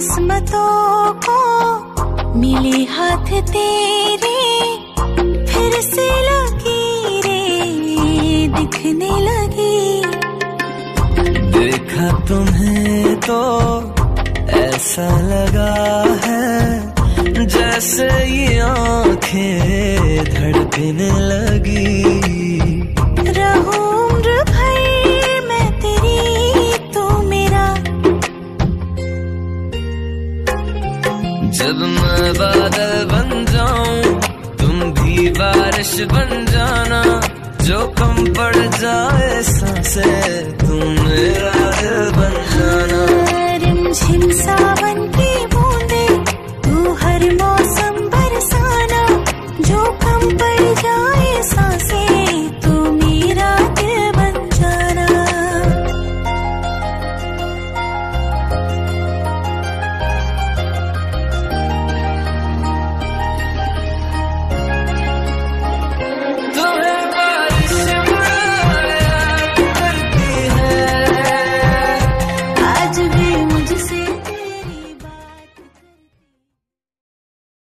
किस्मतों को मिली हाथ तेरे, फिर से लगी रे, दिखने लगी। देखा तुम्हें तो ऐसा लगा है, जैसे ये आँखें धड़कने लगी। जब मैं बादल बन जाऊँ, तुम भी बारिश बन जाना। जो कम पड़ जाए सांसे, तुम मेरा दिल बन जाना। रिमझिम सावन की बूंदे, तू हर मौसम बरसाना। जो कम पड़ जाए सांसे